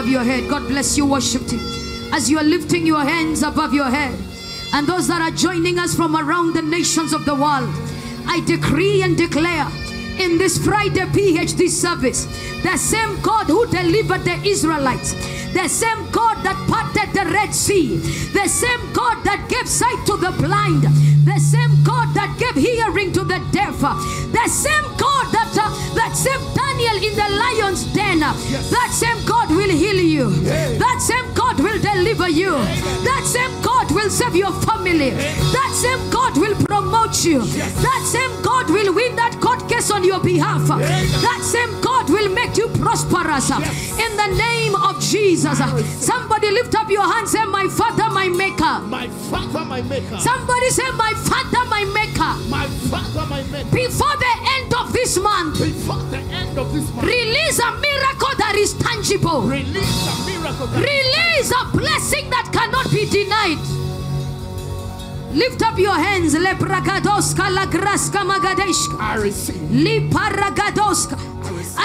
above your head. God bless you, worship team. As you are lifting your hands above your head, and those that are joining us from around the nations of the world, I decree and declare in this Friday PhD service, the same God who delivered the Israelites, the same God that parted the Red Sea, the same God that gave sight to the blind, the same God that gave hearing to the deaf, the same God that uh, that saved Daniel in the lion's den. That same God will heal you. That same deliver you. That same God will save your family. That same God will promote you. That same God will win that court case on your behalf. That same God will make you prosperous. In the name of Jesus. Somebody lift up your hand. Say, My Father, my Maker. My Father, my Maker. Somebody say, My Father, my Maker. My Father, my Maker. Before the end of this month, Before the end of this month, release a miracle that is tangible. release a miracle. that- Release a blessing that cannot be denied. Lift up your hands. Lebragadoska lagraska magadeshka. I receive. Liparagadoska.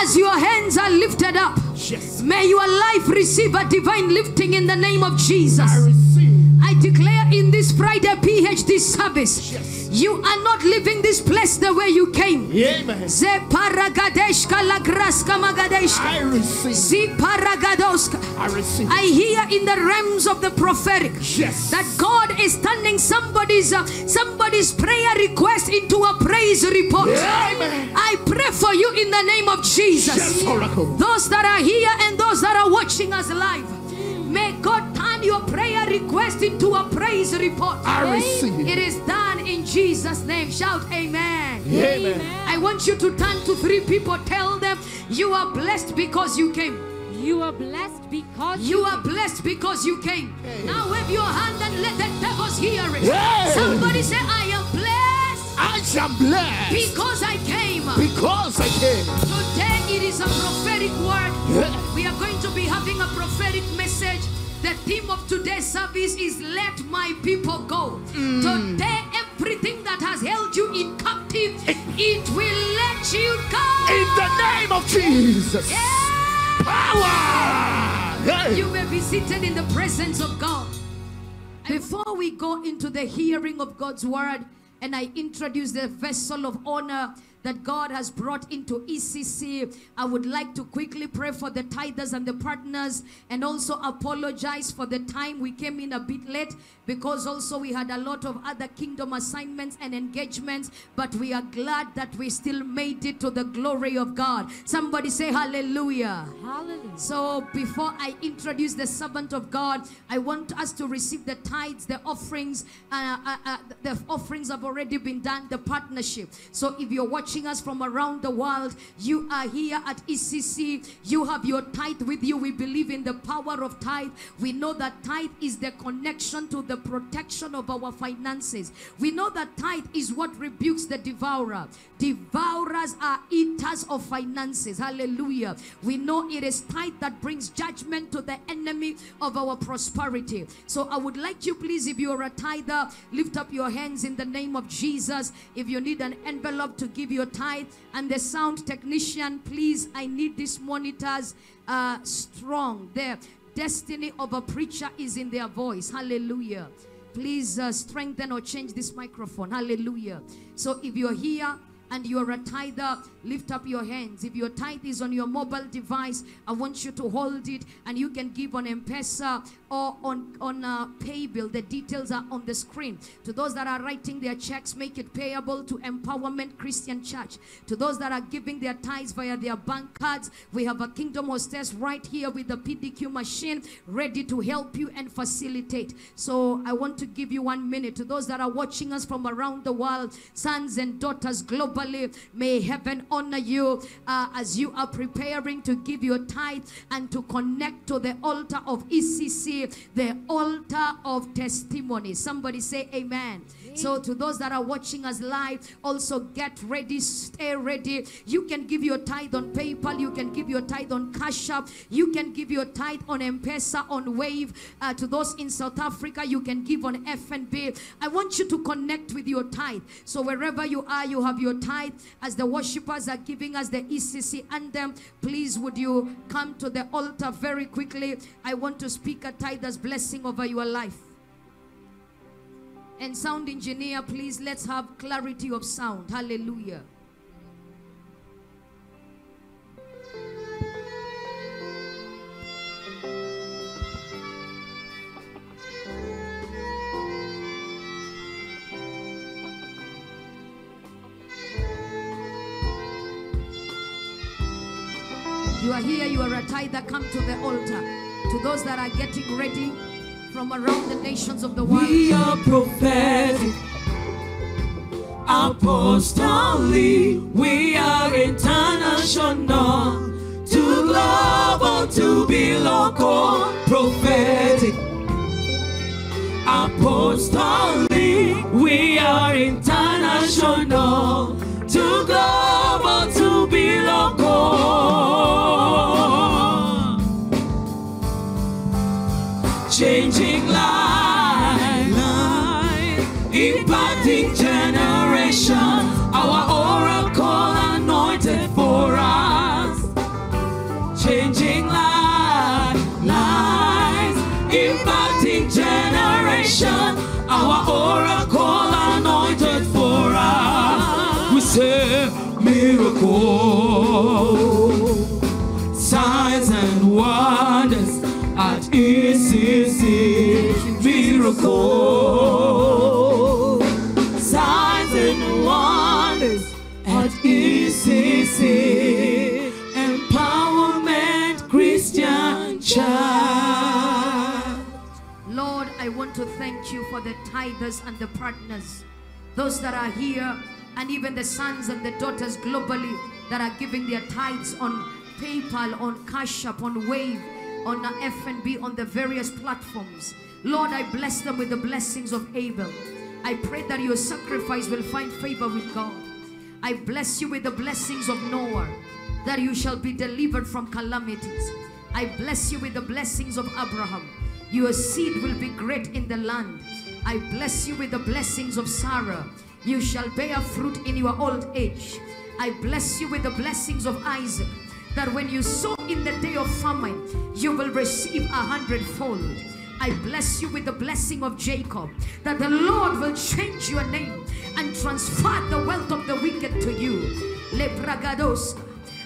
As your hands are lifted up, Yes. may your life receive a divine lifting in the name of Jesus. I receive. I declare in this Friday PhD service, Yes. you are not leaving this place the way you came. Amen. Zeparagadeshka lagraska magadeshka. I receive. I receive. I hear in the realms of the prophetic Yes. that God is turning somebody's uh, somebody's prayer request into a praise report. Amen. I pray for you in the name of Jesus. Yes. Those that are here and those that are watching us live, may God your prayer request into a praise report. I receive. It is done in Jesus' name. Shout amen. Amen. I want you to turn to three people. Tell them you are blessed because you came. You are blessed because You are blessed because you came. Now wave your hand and let the devils hear it. Yeah. Somebody say, I am blessed I am blessed because I came. because I came. Today it is a prophetic word. Yeah. We are going to be having a prophetic message. The theme of today's service is Let My People Go. Mm. Today, everything that has held you in captive, it will let you go. In the name of Jesus. Yeah. Power. Hey. You may be seated in the presence of God. Before we go into the hearing of God's word, and I introduce the vessel of honor that God has brought into ECC, I would like to quickly pray for the tithers and the partners and also apologize for the time we came in a bit late because also we had a lot of other kingdom assignments and engagements, but we are glad that we still made it to the glory of God. Somebody say hallelujah. Hallelujah. So before I introduce the servant of God, I want us to receive the tithes, the offerings. Uh, uh, uh, the offerings have already been done, the partnership. So if you're watching us from around the world, you are here at ECC, you have your tithe with you. We believe in the power of tithe. We know that tithe is the connection to the protection of our finances. We know that tithe is what rebukes the devourer. Devourers are eaters of finances. Hallelujah. We know it is tithe that brings judgment to the enemy of our prosperity. So I would like you, please, if you're a tither, lift up your hands in the name of Jesus. If you need an envelope to give your tithe, and the sound technician, please, I need these monitors uh, strong. The destiny of a preacher is in their voice. Hallelujah. Please uh, strengthen or change this microphone. Hallelujah. So if you're here, and you're a tither, lift up your hands. If your tithe is on your mobile device, I want you to hold it and you can give on M-Pesa or on, on uh, a pay bill. The details are on the screen. To those that are writing their checks, make it payable to Empowerment Christian Church. To those that are giving their tithes via their bank cards, we have a kingdom hostess right here with the PDQ machine ready to help you and facilitate. So I want to give you one minute. To those that are watching us from around the world, sons and daughters may heaven honor you uh, as you are preparing to give your tithe and to connect to the altar of ECC, the altar of testimony. Somebody say amen. So, to those that are watching us live, also get ready, stay ready. You can give your tithe on PayPal, you can give your tithe on Cash App, you can give your tithe on M-Pesa, on Wave. Uh, to those in South Africa, you can give on FNB. I want you to connect with your tithe. So, wherever you are, you have your tithe. As the worshippers are giving us the ECC anthem, please would you come to the altar very quickly? I want to speak a tither's blessing over your life. And sound engineer, please let's have clarity of sound. Hallelujah. You are here, you are a tither, come to the altar. To those that are getting ready from around the nations of the world. We are prophetic, apostolic, we are international, to global, to be local, prophetic, apostolic, we are international, you for the tithers and the partners, those that are here, and even the sons and the daughters globally that are giving their tithes on PayPal, on Cash App, on Wave, on FNB, on the various platforms. Lord, I bless them with the blessings of Abel. I pray that your sacrifice will find favor with God. I bless you with the blessings of Noah, that you shall be delivered from calamities. I bless you with the blessings of Abraham. Your seed will be great in the land. I bless you with the blessings of Sarah. You shall bear fruit in your old age. I bless you with the blessings of Isaac, that when you sow in the day of famine, you will receive a hundredfold. I bless you with the blessing of Jacob, that the Lord will change your name and transfer the wealth of the wicked to you. Lebragadoska.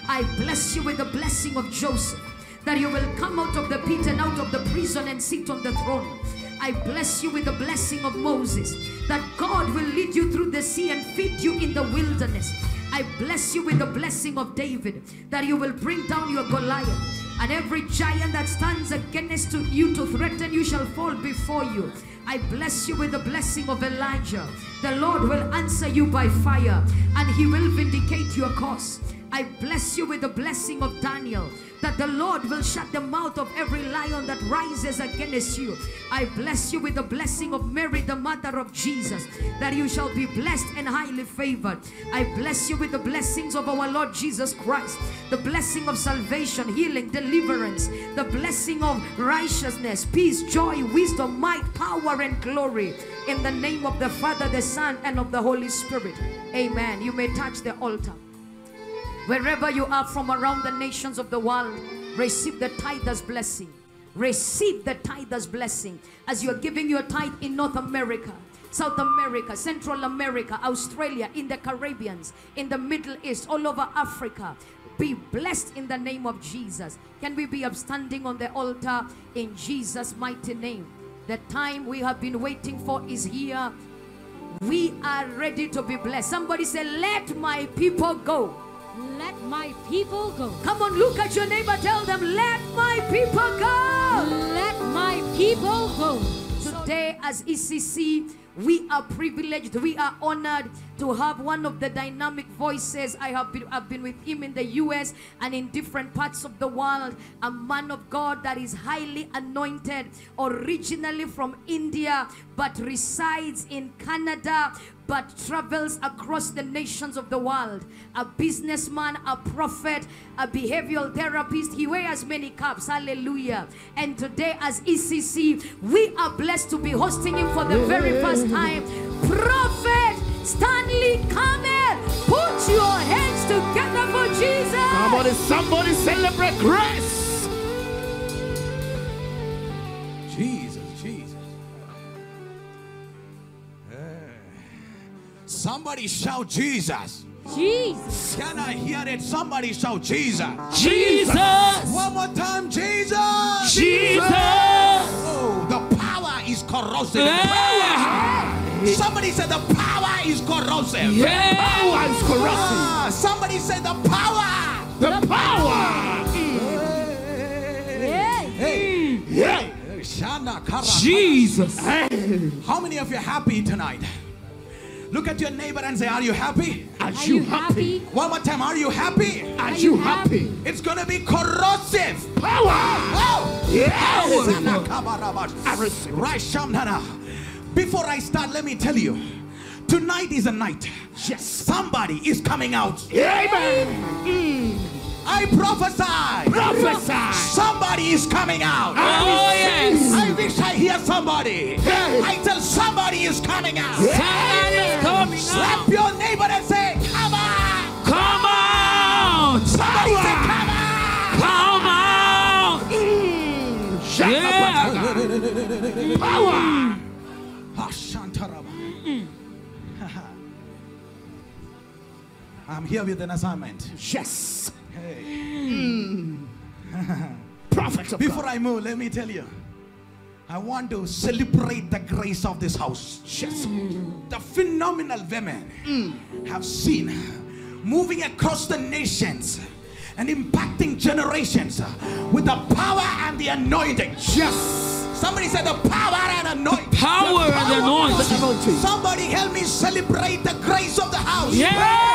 I bless you with the blessing of Joseph, that you will come out of the pit and out of the prison and sit on the throne. I bless you with the blessing of Moses, that God will lead you through the sea and feed you in the wilderness. I bless you with the blessing of David, that you will bring down your Goliath. And every giant that stands against you to threaten you shall fall before you. I bless you with the blessing of Elijah. The Lord will answer you by fire and he will vindicate your cause. I bless you with the blessing of Daniel, that the Lord will shut the mouth of every lion that rises against you. I bless you with the blessing of Mary, the mother of Jesus, that you shall be blessed and highly favored. I bless you with the blessings of our Lord Jesus Christ, the blessing of salvation, healing, deliverance, the blessing of righteousness, peace, joy, wisdom, might, power, and glory. In the name of the Father, the Son, and of the Holy Spirit. Amen. You may touch the altar. Wherever you are from around the nations of the world, receive the tither's blessing. Receive the tither's blessing as you're giving your tithe in North America, South America, Central America, Australia, in the Caribbeans, in the Middle East, all over Africa. Be blessed in the name of Jesus. Can we be upstanding on the altar in Jesus' mighty name? The time we have been waiting for is here. We are ready to be blessed. Somebody say, Let my people go. Let my people go. Come on, look at your neighbor. Tell them, let my people go. Let my people go. Today, as ECC, We are privileged, we are honored to have one of the dynamic voices. I have been, I've been with him in the US and in different parts of the world. A man of God that is highly anointed, originally from India, but resides in Canada, but travels across the nations of the world. A businessman, a prophet, a behavioral therapist. He wears many caps. Hallelujah. And today, as ECC, we are blessed to be hosting him for the very first time. Prophet Stanley Carmel, put your hands together for Jesus. Somebody, somebody celebrate grace. Somebody shout Jesus. Jesus. Can I hear it? Somebody shout Jesus. Jesus. One more time, Jesus. Jesus. Oh, the power is corrosive. Yeah. Somebody said the power is corrosive. Yeah. Power is corrosive. Ah, somebody said the power. The power. Hey. Yeah. Shana kara- Jesus. How many of you happy tonight? Look at your neighbor and say, Are you happy? Are Are you you happy? happy? One more time, are you happy? Are Are you you happy? It's gonna be corrosive. Power. Oh! Yes. Sana kabarabash. I receive it. Right, Shamnana. Before I start, let me tell you. Tonight is a night. Yes. Somebody is coming out. Amen. Mm. I prophesy. Prophesy. Somebody is coming out. Oh, yes. I wish I hear somebody. Hey. I tell somebody is coming out. Somebody is coming Slap out. your neighbor and say, Come on. Come out. Somebody say, Come on. Come out. Yeah. Power. Ah, Shantaraba. I'm here with an assignment. Yes. Hey. Hmm. Prophet of Before God. I move, let me tell you. I want to celebrate the grace of this house. Yes. Hmm. The phenomenal women hmm. have seen moving across the nations and impacting generations with the power and the anointing. Yes. Somebody said the power and anointing. Power and anointing. Somebody help me celebrate the grace of the house. Yeah.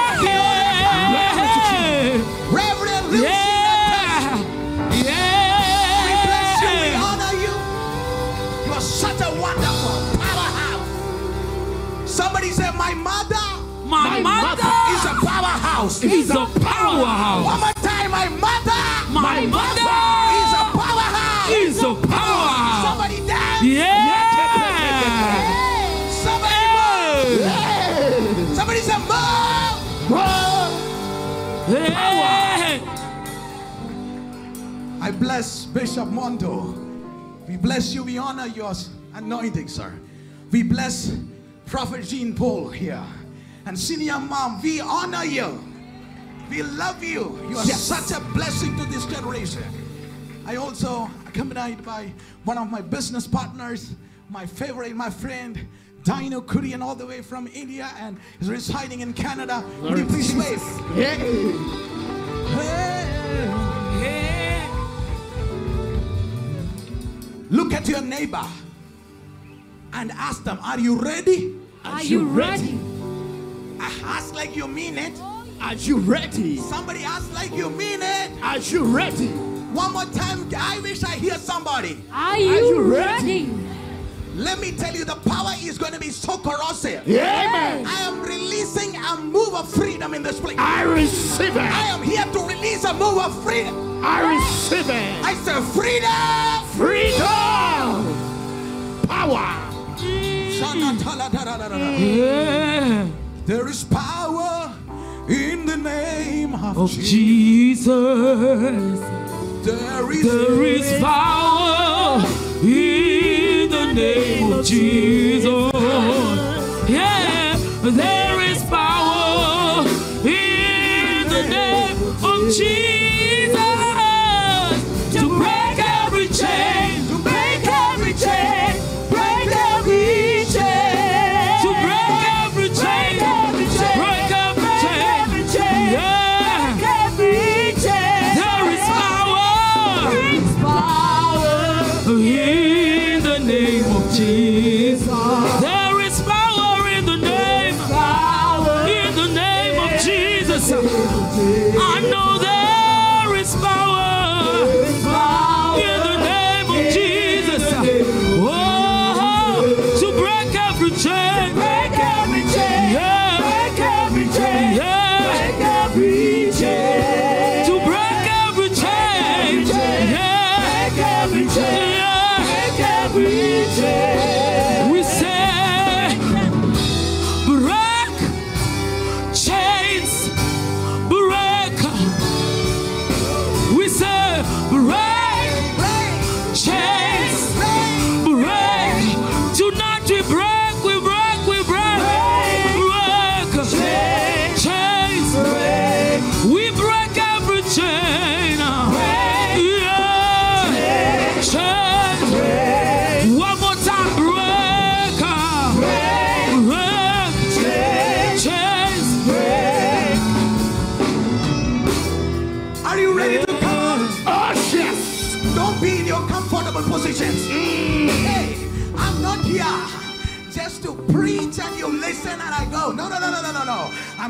Powerhouse. is a powerhouse. One more time, my mother My mother is a powerhouse. is a powerhouse. Somebody dance. Yeah. Somebody move. Somebody say, Move. Yeah. I bless Bishop Mondo. We bless you. We honor your anointing, sir. We bless Prophet Jean Paul here. And senior mom, we honor you. We love you. You are Yes. such a blessing to this generation. I also accompanied by one of my business partners, my favorite, my friend, Dino Kurian, all the way from India and is residing in Canada. Would you please wave? Yeah. Hey. Yeah. Look at your neighbor and ask them, Are you ready? Are you ready? Ask like you mean it. Are you ready? Somebody ask like you mean it. Are you ready? One more time. I wish I hear somebody. Are you you ready? ready? Let me tell you, the power is going to be so corrosive. Amen. I am releasing a move of freedom in this place. I receive it. I am here to release a move of freedom. I receive it. I say freedom. Freedom. Power. Yeah. There is power in the name of Of Jesus. Jesus. There is, There is power in the name of Jesus. Yeah, there is power in the name of Jesus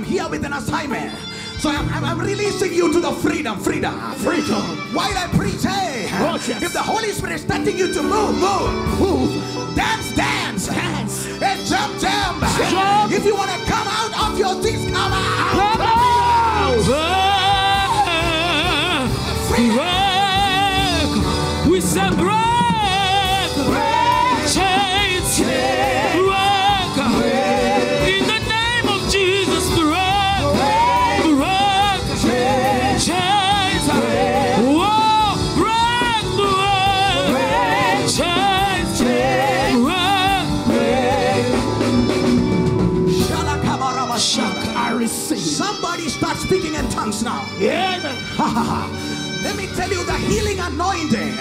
here with an assignment. So I'm, I'm, I'm releasing you to the freedom, freedom. Freedom. While I preach, hey, Oh, yes. if the Holy Spirit is touching you to move, move, Move. dance, dance, Dance. and jump, jump. Jump. If you want to come out of your seats, come out. Come! Break! We said now. Yeah. Ha, ha, ha. Let me tell you, the healing anointing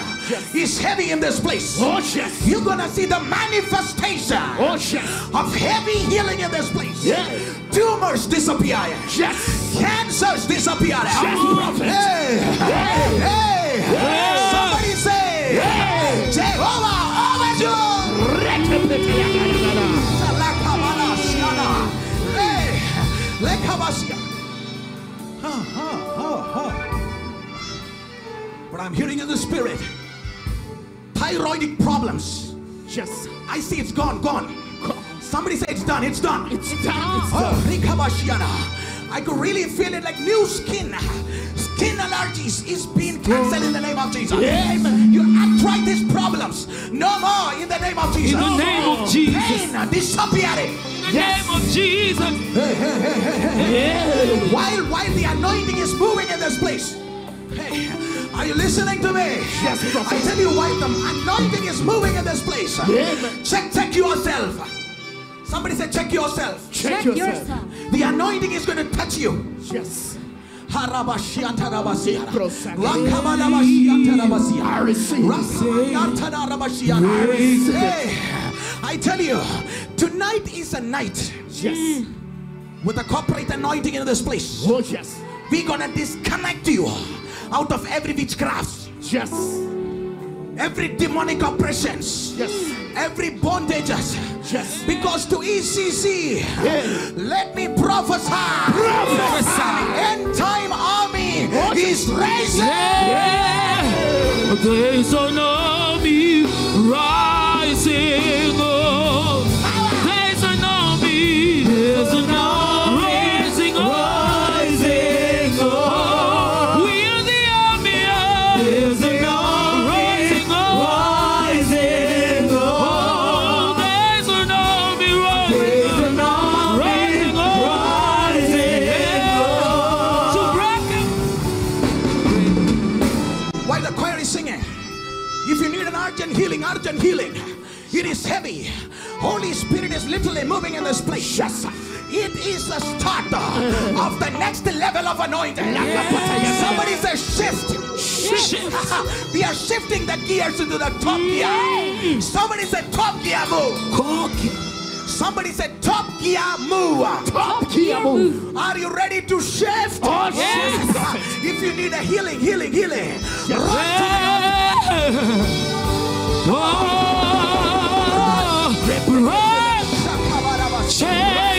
is heavy in this place. Oh, yes. You're gonna see the manifestation Oh, yes. of heavy healing in this place. Yeah. Tumors disappear. Yes. Cancers disappear. Yes, prophet. Hey. Hey. Hey. Hey. Somebody say, Hey. Jehovah, siana. Hey. But I'm hearing in the spirit thyroidic problems. Yes. I see it's gone, gone. Somebody say it's done, it's done. It's done. It's Oh, done. Rikabashiana. I could really feel it like new skin. Skin allergies is being cancelled in the name of Jesus. Amen. Your arthritis problems, no more in the name of Jesus. In the name of Jesus. Pain disappearing. In the name of Jesus! Hey, hey, hey, hey. While while the anointing is moving in this place. Hey, are you listening to me? Yes. I tell you why the anointing is moving in this place. Amen. Check, check yourself. Somebody say, check yourself. Check, Check yourself. yourself. The anointing is going to touch you. Yes. Harabashiatarabasiara. Prosaka. Rakabalabashiatarabasiara. I receive. Rakabayatarabashiara. receive I tell you, tonight is a night Yes. with a corporate anointing in this place. Oh, yes. We're gonna disconnect you out of every witchcraft, Yes. every demonic oppressions, Yes. every bondages. Yes. Because to ECC, Yeah. let me prophesy. Prophesy. End time army is raising. Yeah. There's an army rising literally moving in this place. Yes. It is the start of the next level of anointing. Somebody say shift. Shift. we are shifting the gears into the top mm. gear. Somebody said top gear move. Somebody said top gear move. Top gear move. Are you ready to shift? Oh, yes. If you need a healing, healing, healing, run to the altar. Oh,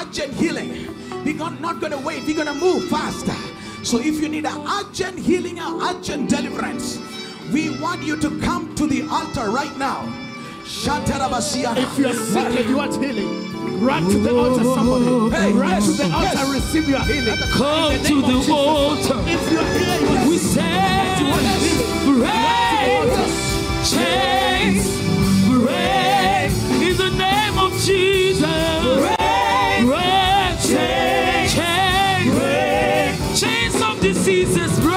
urgent healing, we're not, not going to wait. We're going to move faster. So if you need an urgent healing, an urgent deliverance, we want you to come to the altar right now. Shatarabasiana. If you are sick and you want healing, run to the altar, somebody. Hey, run yes, to the altar, yes. receive your healing. Come the to the Jesus. altar. If you are here, you want We say, You want healing. break chains, break in the name of Jesus. Break chains of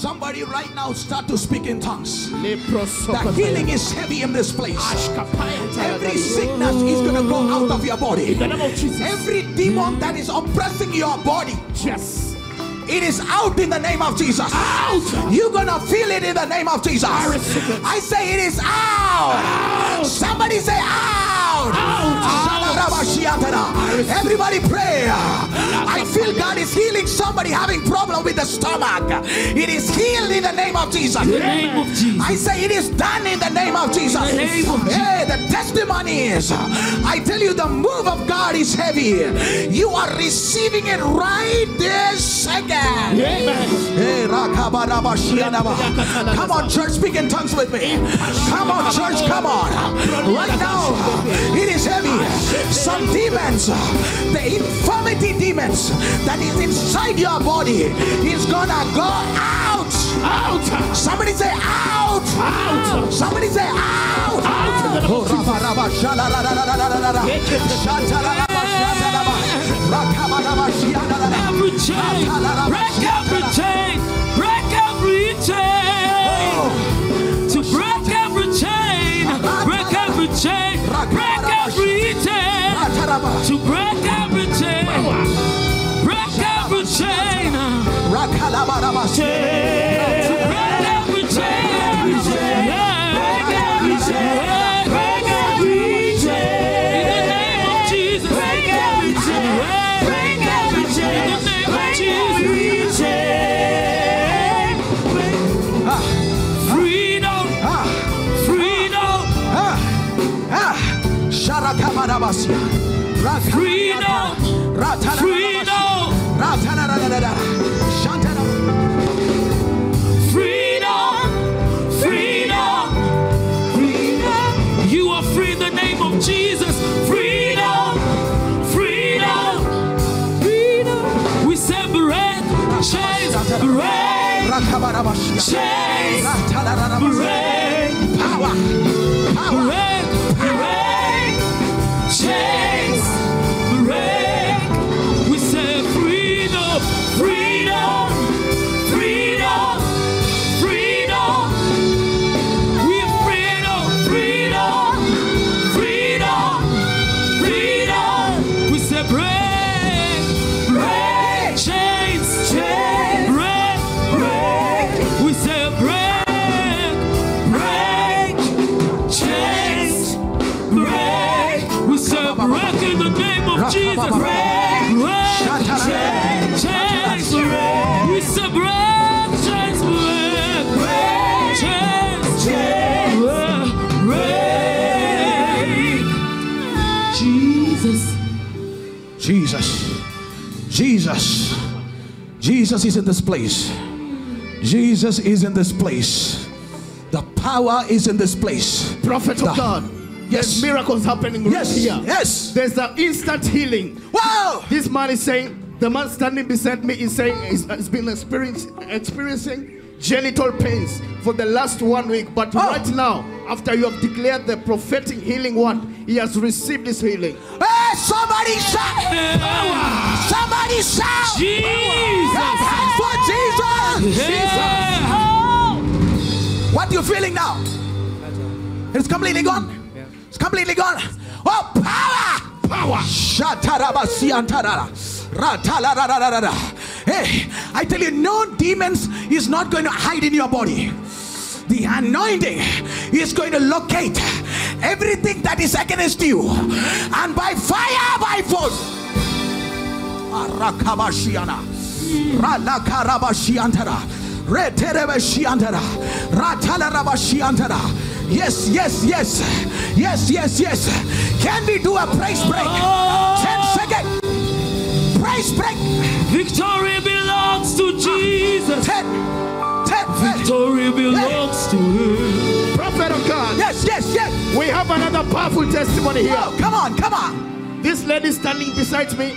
Somebody right now start to speak in tongues. The healing is heavy in this place. Every sickness is going to go out of your body. In the name of Jesus. Every demon that is oppressing your body, Yes. it is out in the name of Jesus. Out. You're going to feel it in the name of Jesus. I. Say it is out. out. Somebody say out. Everybody pray. I feel God is healing somebody having problem with the stomach. It is healed in the name of Jesus. In the name of Jesus. I say it is done in the name of Jesus. In the name of Jesus. Hey, the testimony is I tell you, the move of God is heavy. You are receiving it right this second. Amen. Hey. Come on, church, speak in tongues with me. Come on, church, come on. Right now, it is heavy. Some demons, the infirmity demons that is inside your body, is gonna go out. Out. Somebody say out. Out. Somebody say out. Out in the name Oh, every chain, break every chain, break every chain. To break every chain, break every chain, break every chain. To break every Jesus is in this place. Jesus is in this place. The power is in this place. Prophet of God. Yes. There's miracles happening right Yes. here. Yes. There's an instant healing. Wow. This man is saying, the man standing beside me is saying he's, he's been experience, experiencing genital pains for the last one week. But Oh. right now, after you have declared the prophetic healing word, he has received this healing. Hey, somebody shout. Somebody shout. Jesus. Clap hands for Jesus. Yeah. What you feeling now? It's completely gone. It's completely gone. Oh, power. Power. Shatarabasiantarara. Hey, I tell you, no demons is not going to hide in your body. The anointing is going to locate everything that is against you, and by fire, by force. Arakabashiana. Ralakarabashiantara. Yes, yes, yes. Yes, yes, yes. Can we do a praise break? 10 seconds. Praise break. Victory belongs to ah, Jesus. 10. 10. Victory belongs to Him. Prophet of God. Yes, yes, yes. We have another powerful testimony here. Oh, come on, come on. This lady standing beside me,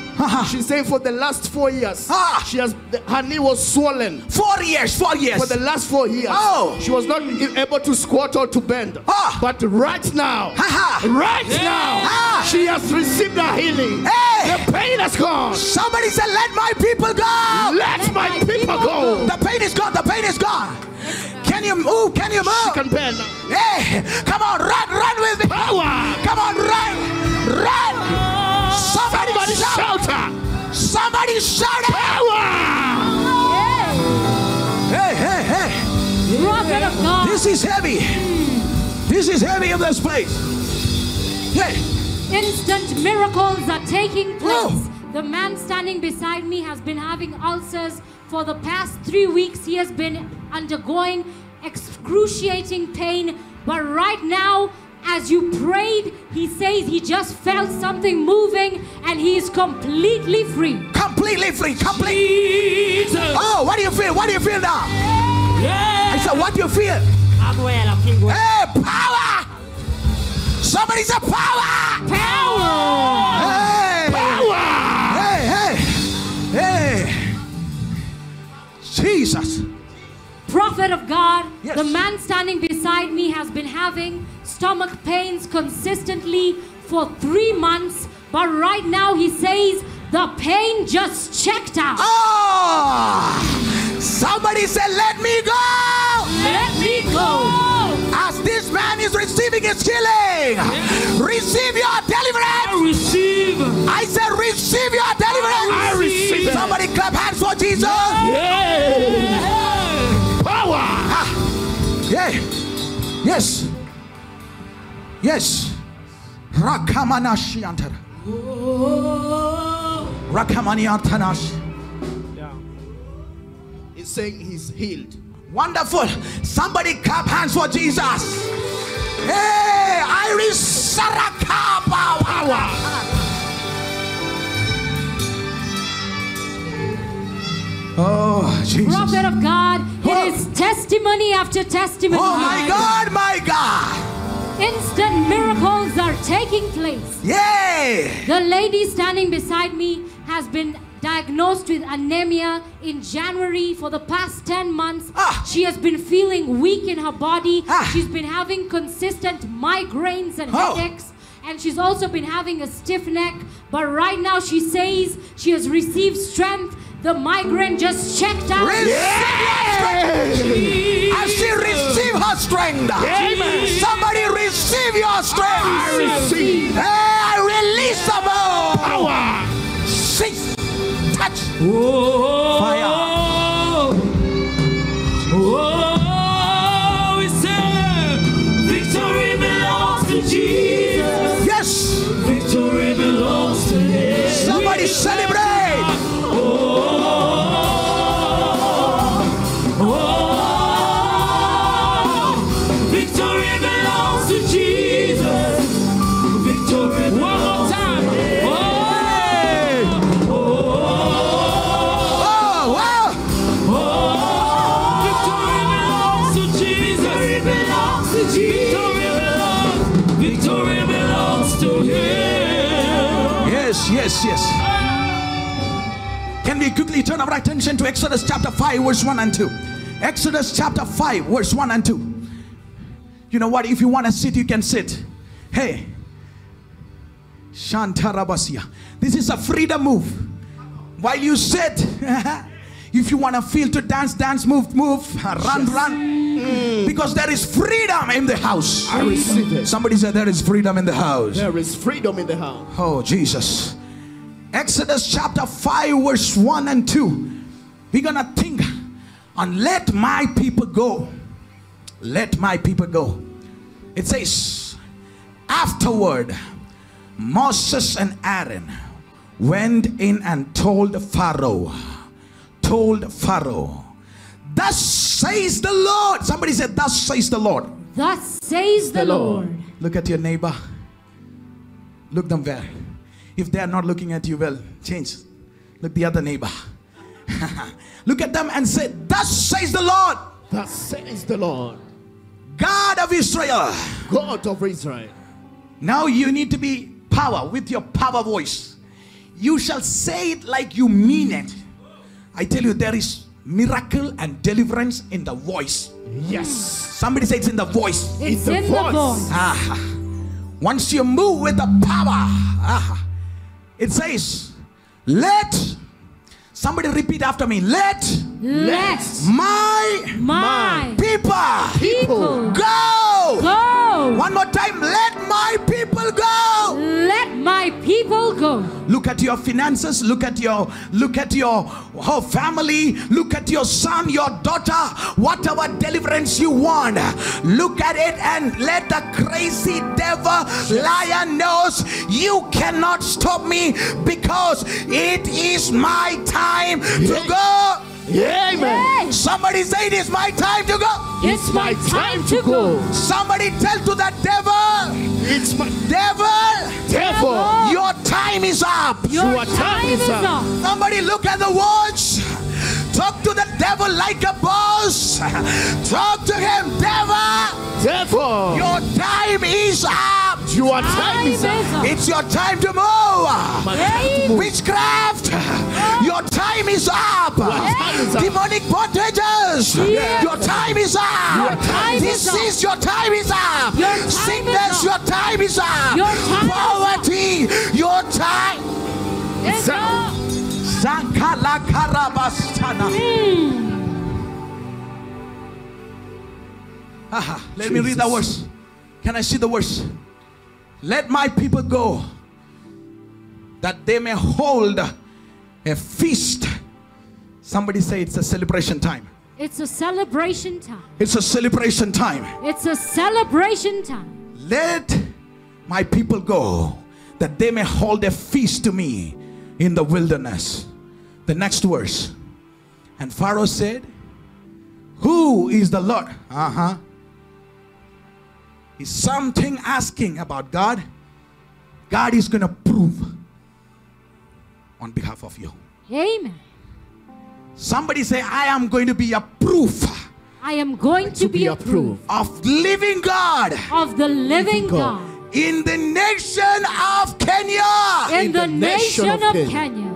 she's saying for the last four years, she has her knee was swollen. Four years, four years. For the last four years, Oh. she was not able to squat or to bend. But right now, Ha-ha. right now, Ah. she has received her healing. Hey. The pain has gone. Somebody said, Let my people go. Let my people go. The pain is gone. The pain is gone. Can you move? Can you move? She move? can bend. Hey, come on, run, run with me. Power. Come on, run, run. Somebody, Somebody shout. shout her. Somebody shout it. Power. Hey, hey, hey. Prophet of God. This is heavy. This is heavy in this place. Hey, Instant miracles are taking place. Oh. The man standing beside me has been having ulcers for the past three weeks. He has been undergoing excruciating pain. But right now, as you prayed, he says he just felt something moving and he is completely free. completely free. Complete. Jesus. Oh, what do you feel? What do you feel now? Yeah. I said, what do you feel? I'm well. I'm feeling well. Hey, power! Somebody said power! Power. Hey! Power. Hey, hey, hey! Jesus! Prophet of God, Yes. the man standing beside me has been having stomach pains consistently for three months, but right now he says the pain just checked out. Oh! Somebody said, Let me go! Let me go. As this man is receiving his healing, receive your I deliverance. receive. I said, Receive your deliverance. I receive. Somebody clap hands for Jesus. Yeah. Power. Yeah. Yes. Yes. Rakamanashi antara. Rakamani antanashi. He's saying he's healed. Wonderful. Somebody clap hands for Jesus. Hey, Iris Saraka power. Oh, Jesus. Prophet of God, Oh. it is testimony after testimony. Oh, my God, my God. Instant miracles are taking place. Yay. The lady standing beside me has been diagnosed with anemia in January for the past 10 months. Ah. She has been feeling weak in her body. Ah. She's been having consistent migraines and Oh. headaches. And she's also been having a stiff neck. But right now she says she has received strength. The migraine just checked out. Receive your strength. As she receive her strength. Somebody receive your strength. I receive Hey, I release the power. Cease. Touch. Oh. Fire. Quickly turn our attention to Exodus chapter 5, verse 1 and 2? Exodus chapter 5, verse 1 and 2. You know what? If you want to sit, you can sit. Hey. Shantarabasia. This is a freedom move. While you sit, if you want to feel to dance, dance, move, move, run, run. Mm. Because there is freedom in the house. I receive it. Somebody said there is freedom in the house. There is freedom in the house. Oh, Jesus. Exodus chapter 5, verse 1 and 2. We're gonna think and let my people go. Let my people go. It says, afterward, Moses and Aaron went in and told Pharaoh, told Pharaoh, Thus says the Lord. Somebody said, Thus says the Lord. Thus says the, The Lord. Lord. Look at your neighbor. Look them well. If they are not looking at you well, change. Look the other neighbor. Look at them and say, Thus says the Lord, Thus says the Lord, God of Israel. God of Israel. Now you need to be power with your power voice. You shall say it like you mean it. I tell you, there is miracle and deliverance in the voice. Yes. Somebody say it's in the voice. It's the in the voice. voice. Ah, once you move with the power, ah, it says, Let somebody repeat after me, let Let my my people people go. go. One more time, let my people go. Let my people go. Look at your finances, look at your look at your whole family, look at your son, your daughter, whatever deliverance you want. Look at it and let the crazy devil lion knows you cannot stop me because it is my time to go. Amen. Hey, Somebody say it is my time to go. it's my time to go. Somebody tell to the devil, It's my devil, devil. your time is up. Your Your time is up. Somebody look at the watch. Talk to the devil like a boss. Talk to him, devil. Devil. Your time is up. Your Time time is is up. up. It's your time to move. Hey. time to. Witchcraft, your time is up. time is up. Demonic bondages, Yeah. your time is up. Your time is Disease, your time is up. Your time is Sickness, up. your time is up. Your time is up. Poverty, your time. It's up. Sankala karabastana. Mm. Aha, Let me read the verse. Can I see the verse? Let my people go that they may hold a feast. Somebody say it's a celebration time. It's a celebration time. It's a celebration time. It's a celebration time. Let my people go that they may hold a feast to me in the wilderness. The next verse. And Pharaoh said, Who is the Lord? Uh huh. Is something asking about God? God is going to prove on behalf of you. Amen. Somebody say, I am going to be a proof I am going to, To be proof of living God of the living God. God in the nation of Kenya. in, In the, the nation, nation of of Kenya,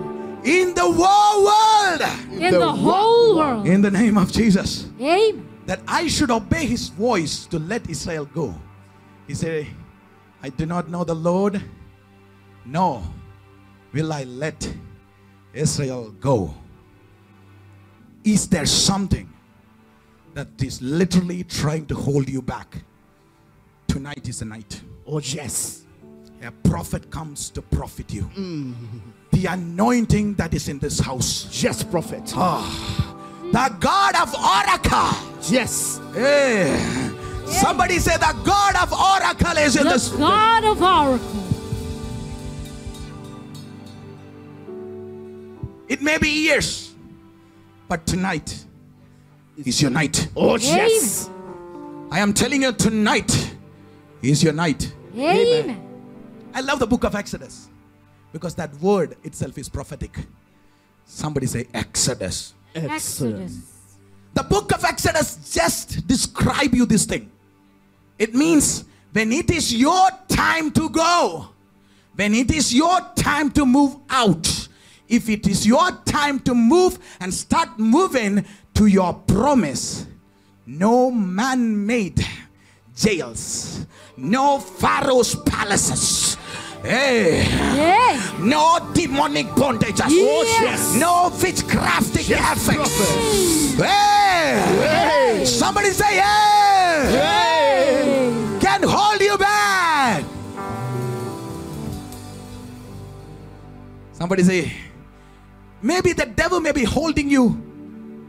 in the whole world in the the, whole world. in the name of Jesus Amen. that I should obey his voice to let Israel go. He said, I do not know the Lord, no, will I let Israel go. Is there something that is literally trying to hold you back? Tonight is the night. Oh, yes. A prophet comes to profit you. Mm. The anointing that is in this house. Yes, prophet. Ah, The God of Oracle. Yes. Hey. Somebody say the God of Oracle is in The this. God of Oracle. It may be years, but tonight is your night. Oh, yes. I am telling you, tonight is your night. Amen. I love the book of Exodus because that word itself is prophetic. Somebody say Exodus. Exodus. The book of Exodus just describe you this thing. It means when it is your time to go, when it is your time to move out, if it is your time to move and start moving to your promise, no man-made jails, no Pharaoh's palaces, hey, Yeah. no demonic bondages, Yes. no witchcraftic Yes, effects. prophet. Hey! Hey. Hey! Somebody say, yeah! Hey! Can hold you back. Somebody say, maybe the devil may be holding you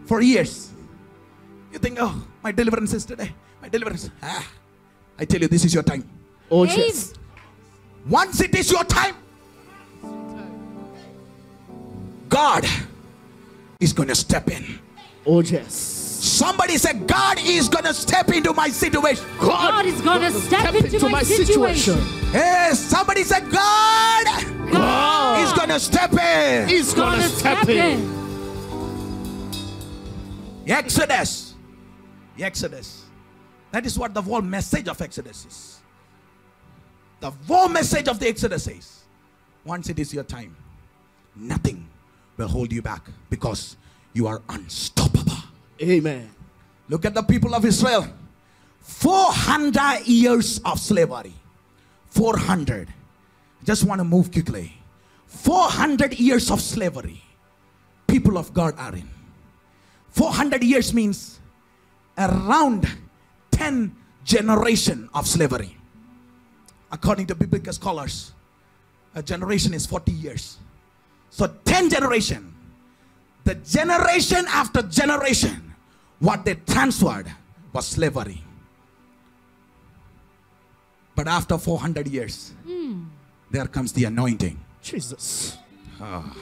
for years. You think, oh, my deliverance is today. My deliverance. Ah, I tell you, this is your time. Oh, Amen. yes. Once it is your time, God is going to step in. Oh, yes. Somebody said, God is going to step into my situation. God is gonna step into my situation. Yes, somebody said, God God is going to step in. He's gonna, gonna step, in. Exodus. Exodus. That is what the whole message of Exodus is. The whole message of the Exodus is once it is your time, nothing will hold you back because you are unstoppable. Amen. Look at the people of Israel 400 years of slavery. 400. Just want to move quickly. 400 years of slavery. People of God are in. 400 years means around 10 generation of slavery. According to biblical scholars, a generation is 40 years. So 10 generation. The generation after generation, what they transferred was slavery. But after 400 years, there comes the anointing. Jesus. Ah.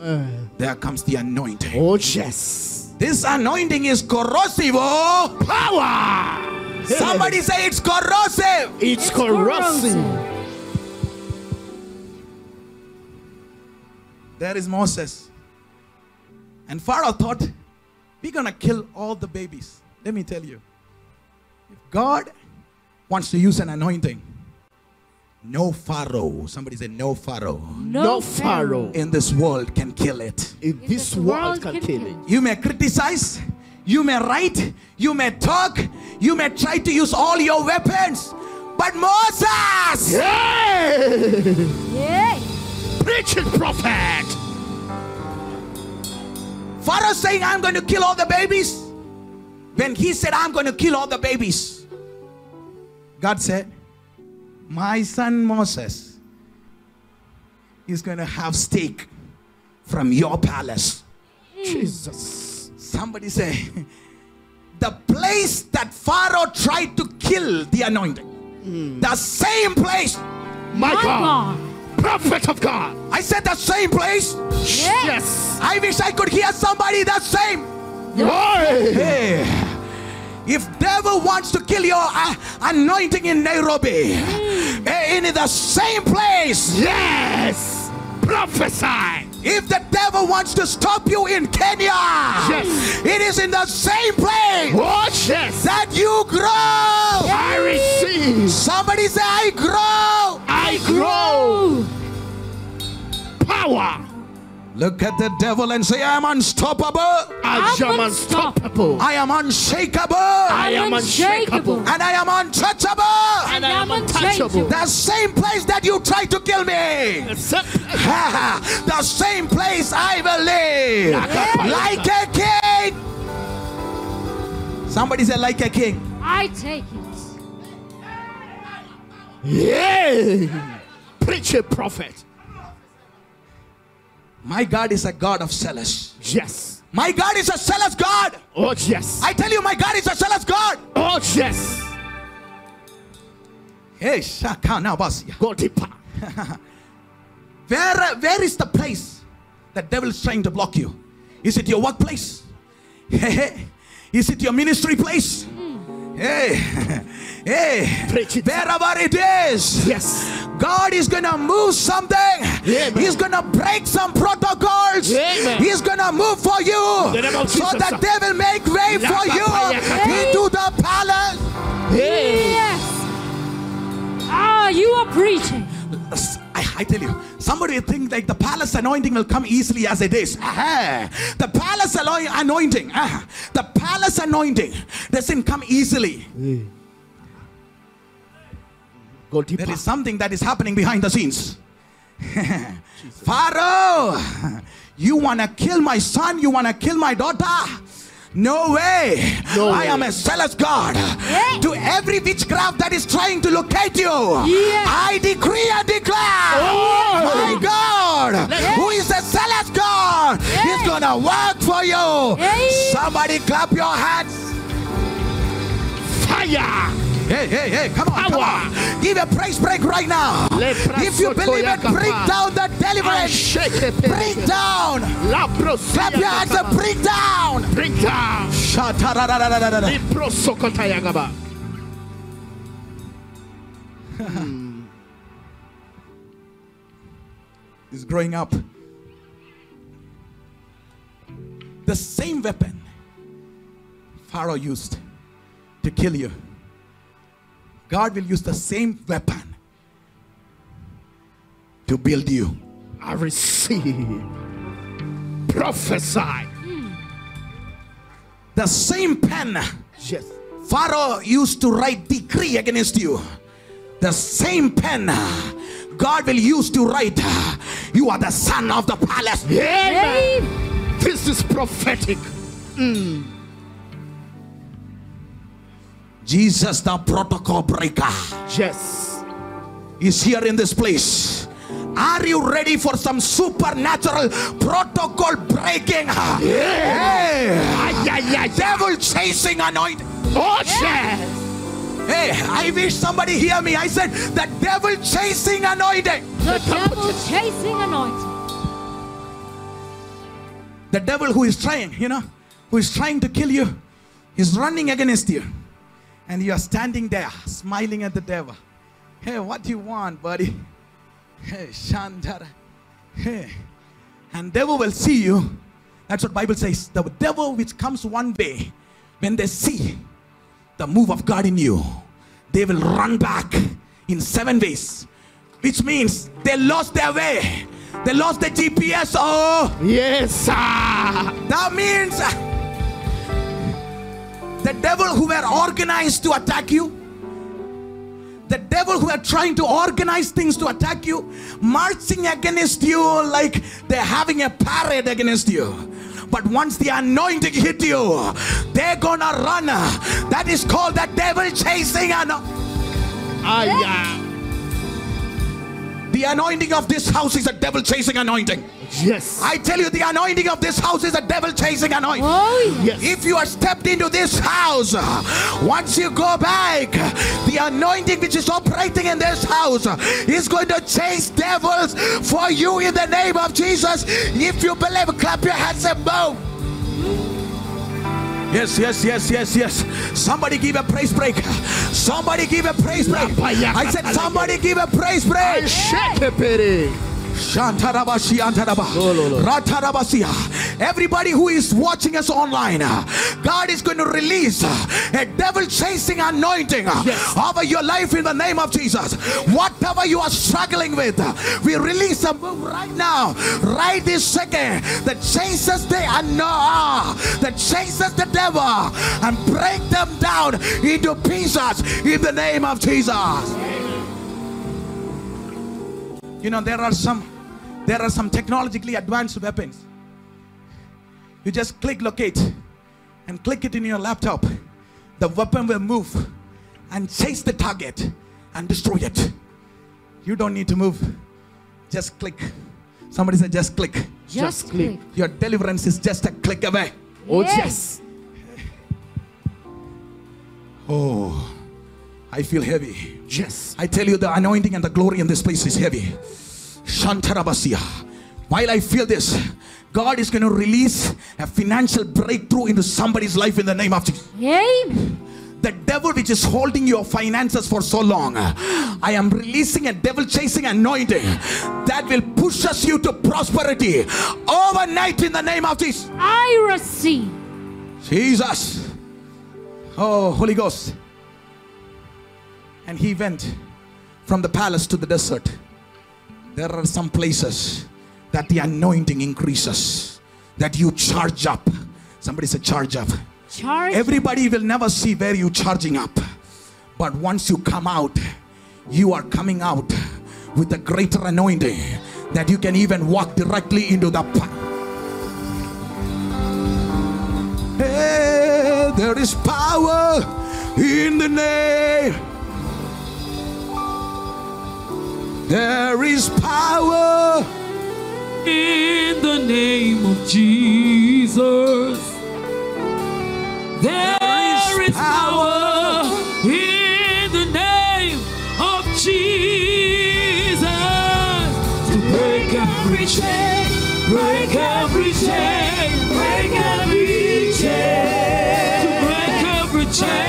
Uh. There comes the anointing. Oh, yes. This anointing is corrosive. oh. Power. Somebody say it's corrosive. It's, It's corrosive. corrosive. There is Moses. And Pharaoh thought, we're going to kill all the babies. Let me tell you. If God wants to use an anointing, no Pharaoh, somebody say no Pharaoh, No Pharaoh in this world can kill it. in this world can kill it. You may criticize, you may write, you may talk, you may try to use all your weapons. But Moses, Hey! Yeah. Preach it, prophet. Pharaoh saying, I'm going to kill all the babies. When he said, I'm going to kill all the babies, God said, My son Moses is going to have steak from your palace. Mm. Jesus. Somebody say, the place that Pharaoh tried to kill the anointing, the same place. My, My God. God. Prophet of God. I said the same place. Yeah. Yes. I wish I could hear somebody that same. Hey. Hey, if devil wants to kill your uh, anointing in Nairobi, eh, in the same place. Yes. Prophesy. If the devil wants to stop you in Kenya, Yes. it is in the same place Watch yes. that you grow. I receive. Somebody say, I grow. I grow. Power. Look at the devil and say, I am unstoppable. I I'm unstoppable. I am unshakable. I am unshakable. and I am untouchable. And I am untouchable. The same place that you tried to kill me. Except the same place I will live. Like a king. Somebody said, like a king. I take it. Yeah. Preach it, prophet. My God is a God of zealous. Yes. My God is a zealous God. Oh, yes. I tell you, my God is a zealous God. Oh, yes. Hey, Shaka, now, boss. Go deeper. Where, where is the place the devil is trying to block you? Is it your workplace? is it your ministry place? Mm. Hey, hey, Preach it. wherever it is, Yes. God is gonna move something. Amen. He's gonna break some protocols. Amen. He's gonna move for you In the name of so that they will make way for you Lakapayakata. into the palace. Hey. Yes. Ah, you are preaching. I, I tell you, somebody think like the palace anointing will come easily as it is. Aha. The palace anointing, the palace anointing doesn't come easily. Go deeper. There is something that is happening behind the scenes. Pharaoh, you want to kill my son, you want to kill my daughter. No way. No I way. am a zealous God. To every witchcraft that is trying to locate you, Yes. I decree and declare, Oh. my God, who is a zealous God, is gonna work for you. Hey. Somebody clap your hands. Fire. Hey, hey, hey, come on, come on. Give a praise break right now. If you believe it, bring kapa. down the deliverance. It. Bring down. Clap your hands and bring down. Bring down. Hmm. Is growing up. The same weapon Pharaoh used to kill you. God will use the same weapon to build you. I receive. Prophesy. The same pen Yes. Pharaoh used to write decree against you. The same pen God will use to write, You are the son of the palace. Amen. This is prophetic. Mm. Jesus, the protocol breaker. Yes. is here in this place. Are you ready for some supernatural protocol breaking? Hey, Ay, ay, ay, devil chasing anointing. Oh, yes. Hey, I wish somebody hear me. I said the devil chasing anointing. The devil chasing anointing. The devil who is trying, you know, who is trying to kill you, is running against you. And you are standing there smiling at the devil. Hey, what do you want, buddy? Hey, Shantara. Hey. And devil will see you. That's what Bible says. The devil which comes one way, when they see the move of God in you, they will run back in seven ways. Which means they lost their way. They lost the GPS. Oh, Yes, sir. that means the devil who were organized to attack you, the devil who are trying to organize things to attack you, marching against you like they're having a parade against you. But once the anointing hit you, they're gonna run. That is called the devil chasing. Ay. the anointing of this house is a devil chasing anointing. Yes. I tell you, the anointing of this house is a devil chasing anointing. Oh, Yes. If you are stepped into this house, once you go back, the anointing which is operating in this house is going to chase devils for you in the name of Jesus. If you believe, clap your hands and move. Yes, yes, yes, yes, yes. Somebody give a praise break. Somebody give a praise break. I said, somebody give a praise break. Shantarabashi antaraba. Ratarabasia. Everybody who is watching us online, God is going to release a devil chasing anointing Yes. over your life in the name of Jesus. Whatever you are struggling with, we release a move right now, right this second that chases the ano- that chases the devil and break them down into pieces in the name of Jesus. You know, there are some there are some technologically advanced weapons. You just click locate and click it in your laptop. The weapon will move and chase the target and destroy it. You don't need to move. Just click. Somebody said just click. just, click. click. Your deliverance is just a click away. Oh, Yes. yes. Oh, I feel heavy. Yes. I tell you, the anointing and the glory in this place is heavy. Shantarabasia. While I feel this, God is going to release a financial breakthrough into somebody's life in the name of Jesus. Amen. The devil which is holding your finances for so long, I am releasing a devil chasing anointing that will push us you to prosperity overnight in the name of Jesus. I receive. Jesus. Oh, Holy Ghost. And he went from the palace to the desert. There are some places that the anointing increases, that you charge up. Somebody said, charge up. Charge. Everybody will never see where you charging up. But once you come out, you are coming out with a greater anointing that you can even walk directly into the Hey, there is power in the name. There is power. in the name of Jesus. There is power in the name of Jesus to break every chain, break every chain, break every chain, to break every chain,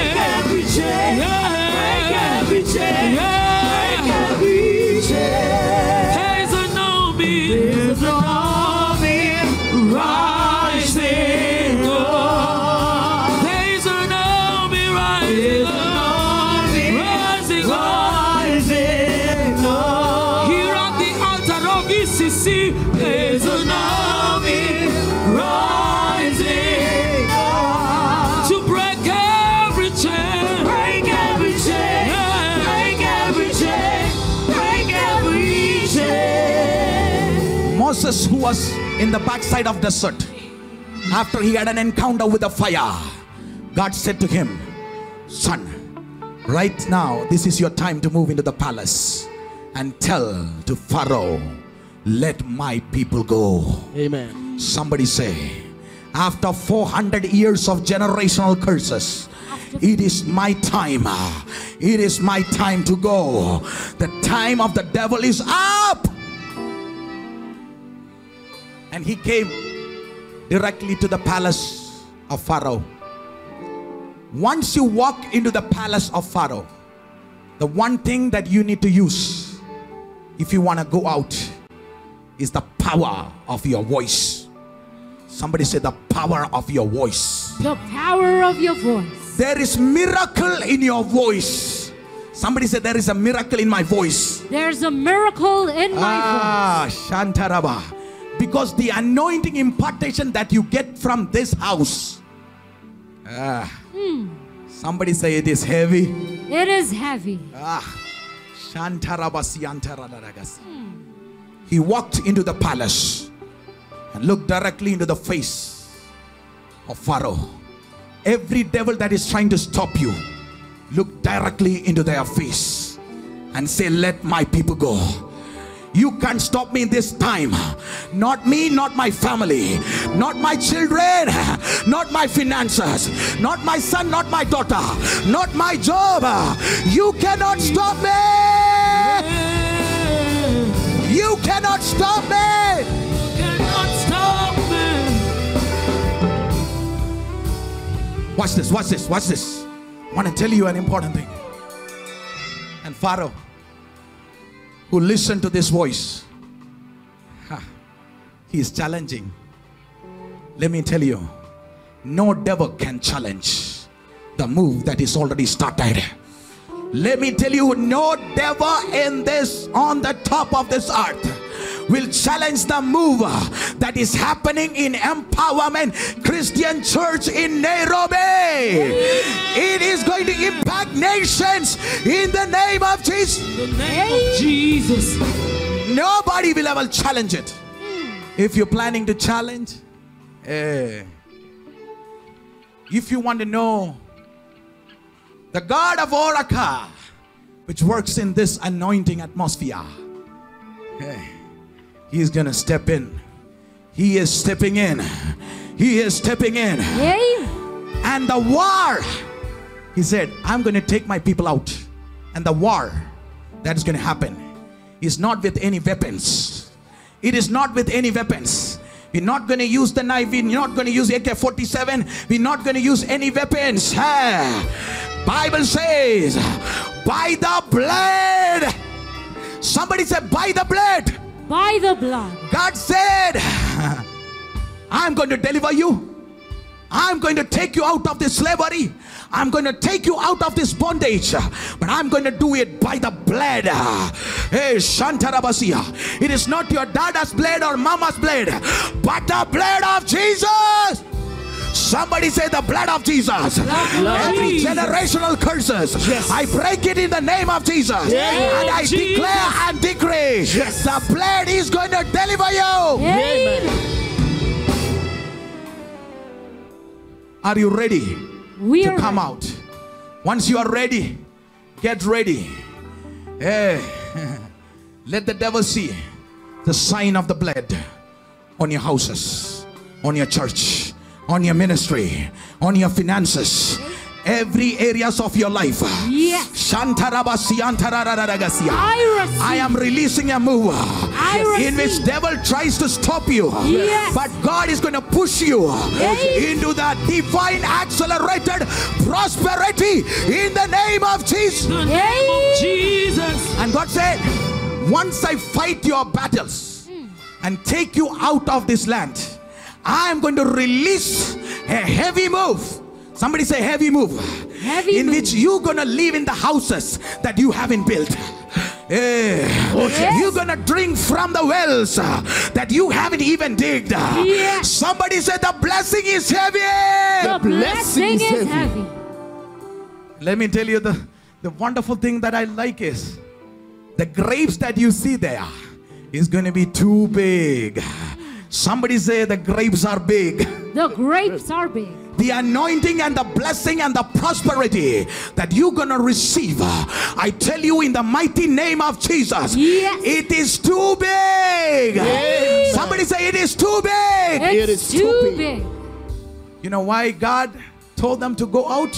Moses, who was in the backside of desert, after he had an encounter with the fire, God said to him, Son, right now, this is your time to move into the palace and tell to Pharaoh, Let my people go. Amen. Somebody say, after 400 years of generational curses, it is my time. It is my time to go. The time of the devil is up. And he came directly to the palace of Pharaoh. Once you walk into the palace of Pharaoh, the one thing that you need to use if you want to go out is the power of your voice. Somebody say the power of your voice. The power of your voice. There is miracle in your voice. Somebody said there is a miracle in my voice. There's a miracle in my Ah, Shantaraba. Because the anointing impartation that you get from this house. Ah. Somebody say it is heavy. It is heavy. Ah. Shantarabasiantararagasi. He walked into the palace and looked directly into the face of Pharaoh. Every devil that is trying to stop you, look directly into their face and say, Let my people go. You can't stop me this time. Not me, not my family, not my children, not my finances, not my son, not my daughter, not my job. You cannot stop me. You cannot stop me. Cannot stop me. Watch this, watch this, watch this. I want to tell you an important thing. And Pharaoh, who listened to this voice, he is challenging. Let me tell you, no devil can challenge the move that is already started. Let me tell you, no devil in this, on the top of this earth, will challenge the move that is happening in Empowerment Christian Church in Nairobi. It is going to impact nations in the name of Jesus. Name of Jesus. Nobody will ever challenge it. If you're planning to challenge, eh, if you want to know the God of Oracle, which works in this anointing atmosphere, eh, He is going to step in. He is stepping in. He is stepping in. Yay. And the war, he said, I'm going to take my people out. And the war that is going to happen is not with any weapons. It is not with any weapons. We're not going to use the knife. We're not going to use AK 47. We're not going to use any weapons. Ah. Bible says, by the blood. Somebody said, by the blood. By the blood. God said, I'm going to deliver you. I'm going to take you out of this slavery. I'm going to take you out of this bondage. But I'm going to do it by the blood. Hey, Shantarabasia. It is not your dada's blood or mama's blood, but the blood of Jesus. Somebody say the blood of Jesus. Every Jesus. generational curses, I break it in the name of Jesus. And I Jesus. declare and decree the blood is going to deliver you. Yay. Are you ready We to come ready. out. Once you are ready, get ready. Hey, let the devil see the sign of the blood on your houses, on your church, on your ministry, on your finances, every areas of your life. Yes. I receive. I am releasing a move in which devil tries to stop you. Yes. But God is going to push you Yes. into that divine accelerated prosperity in the name of Jesus. The name of Jesus. And God said, Once I fight your battles hmm. and take you out of this land, I am going to release a heavy move. Somebody say, heavy move. Heavy in move. which you're going to live in the houses that you haven't built. Eh, Yes. You're gonna drink from the wells uh, that you haven't even digged. Yes. Somebody said the blessing is heavy. The blessing blessing is is heavy. heavy. Let me tell you the, the wonderful thing that I like is the grapes that you see there is going to be too big. Somebody say the grapes are big. The grapes are big. The anointing and the blessing and the prosperity that you're going to receive, I tell you in the mighty name of Jesus, Yes. it is too big. Amen. Somebody say it is too big. It It's too too big. big. You know why God told them to go out?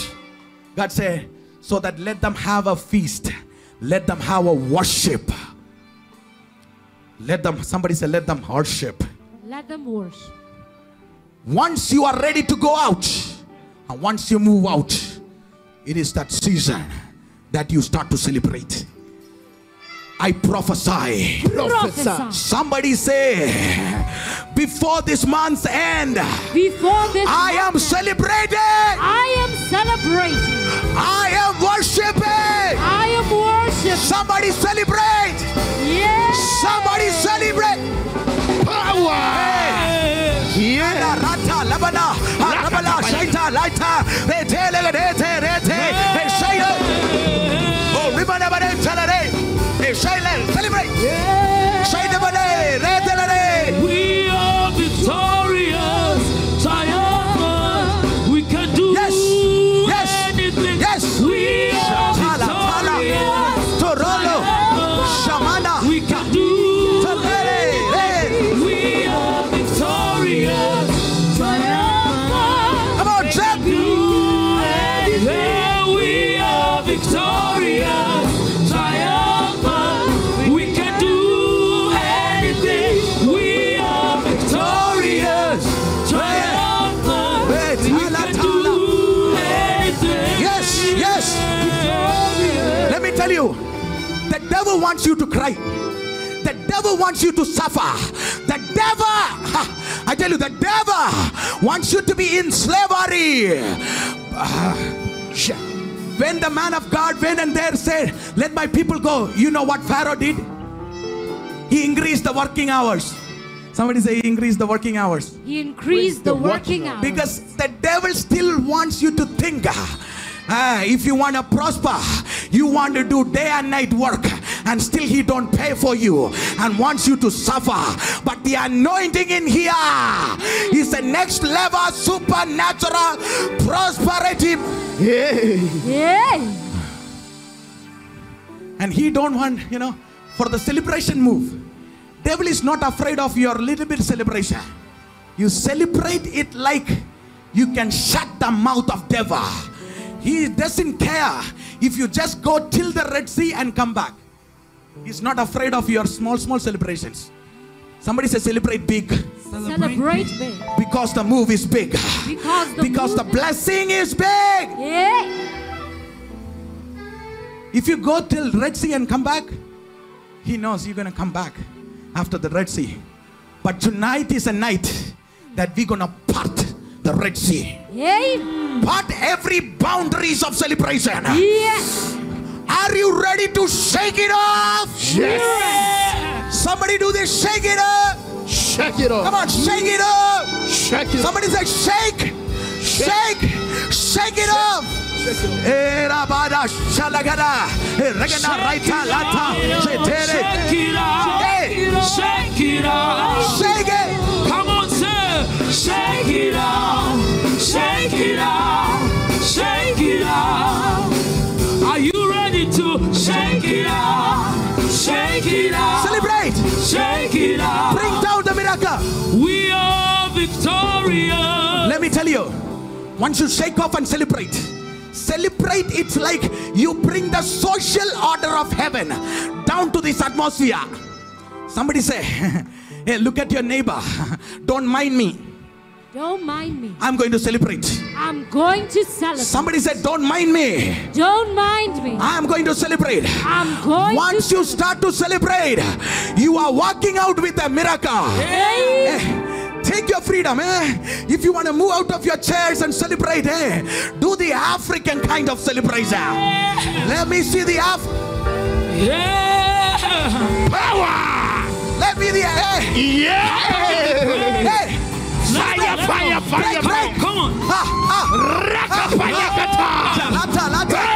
God said, so that let them have a feast, let them have a worship. Let them, somebody say, let them worship. Let them worship. Once you are ready to go out, and once you move out, it is that season that you start to celebrate. I prophesy. Prophesy. Somebody say, before this month's end, Before this I am celebrating. I am celebrating. I am worshiping. I am worshiping. Somebody celebrate. Yes. Somebody celebrate. Power. Hey. Yeah. Rata, labana, shaita, laita, rete, legadete, rete, hey, shaila. Oh, ribana, bane, talare. Hey, shaila, celebrate. Wants you to cry. The devil wants you to suffer. The devil, ha, I tell you, the devil wants you to be in slavery. Shit. when the man of God went and there said, Let my people go, you know what Pharaoh did? He increased the working hours. Somebody say, He increased the working hours. He increased the, the working working hours. Because the devil still wants you to think ah, if you want to prosper, you want to do day and night work, and still he don't pay for you and wants you to suffer. But the anointing in here is the next level supernatural prosperity, Yeah. Yeah. and he don't want you know for the celebration move. Devil is not afraid of your little bit celebration. You celebrate it like you can shut the mouth of devil. He doesn't care if you just go till the Red Sea and come back. He's not afraid of your small, small celebrations. Somebody say celebrate big Celebrate big. because the move is big. Because the Because the blessing is big. Yeah. If you go till Red Sea and come back, he knows you're gonna come back after the Red Sea. But tonight is a night that we're gonna part the Red Sea. Yeah. Part every boundaries of celebration. Yes. Are you ready to shake it off? Yes. Somebody do this, shake it up. Shake it Come on, shake it up. Shake it off. Somebody say shake, shake, shake it off. Eh, rabada, shalagada, regana, raita, lata, shetere. Shake it. Hey. Shake it out. Shake it. Come on, say, shake it out. Shake it out. Shake Shake it out. Shake it out. Celebrate. Shake it out. Bring down the miracle. We are victorious. Let me tell you, once you shake off and celebrate, celebrate it's like you bring the social order of heaven down to this atmosphere. Somebody say, Hey, look at your neighbor. Don't mind me. Don't mind me. I'm going to celebrate. I'm going to celebrate. Somebody said, Don't mind me. Don't mind me. I'm going to celebrate. I'm going Once to you start to celebrate, you are walking out with a miracle. Hey. Eh, Take your freedom, eh? If you want to move out of your chairs and celebrate, eh? Do the African kind of celebration. Let me see the Af. Yeah. Power. Let me the. Eh? Yeah. Hey. Fire, fire, fire, fire. Come on. Rakapayakata. Lata, lata.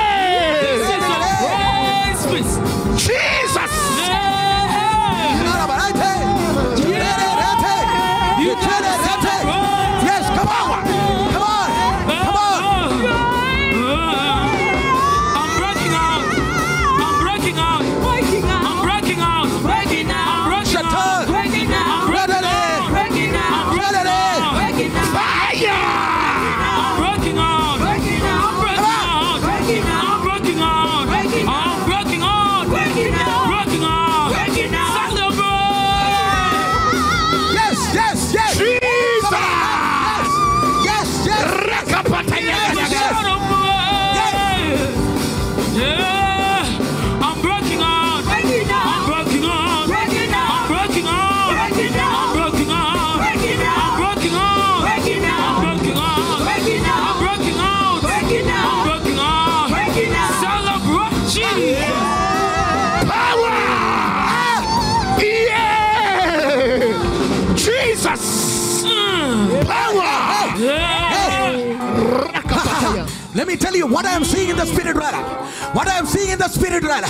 Me tell you what I am seeing in the spirit realm. What I am seeing in the spirit realm.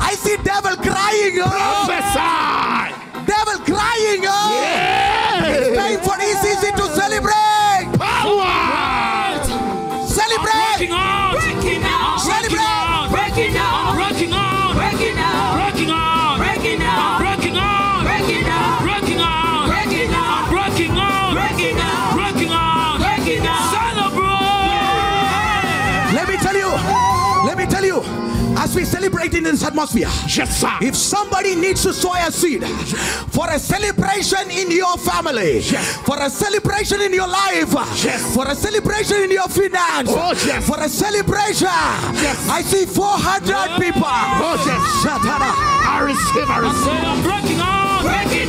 I see devil crying. Oh, Prophesy. devil crying. Oh, Yeah. time for ECC to As in this atmosphere. Yes, sir. If somebody needs to sow a seed for a celebration in your family, Yes. for a celebration in your life, Yes. for a celebration in your finance, Oh, yes. for a celebration, Yes. I see 400 people. Oh, yes. Shatana. I receive, I I receive. say I'm breaking out. Breaking out. Breaking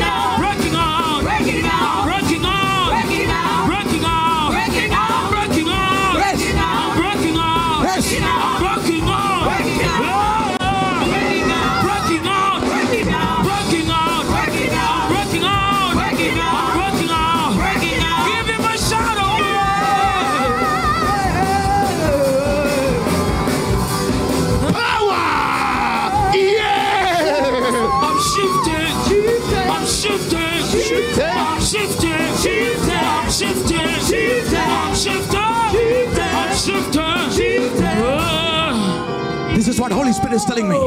what Holy Spirit is telling me.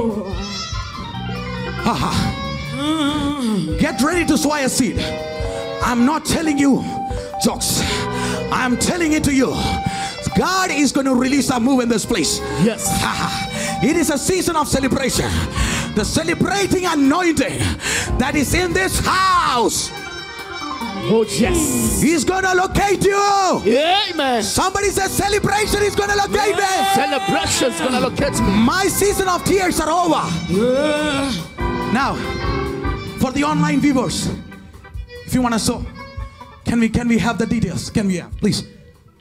Haha. Get ready to sow a seed. I'm not telling you jokes. I'm telling it to you. God is going to release a move in this place. Yes. It is a season of celebration. The celebrating anointing that is in this house Oh, yes. He's going to locate you. Amen. Somebody says celebration is going to locate me. Celebration's gonna locate me. My season of tears are over. Yeah. Now, for the online viewers, if you want to sow, can we can we have the details? Can we have, please?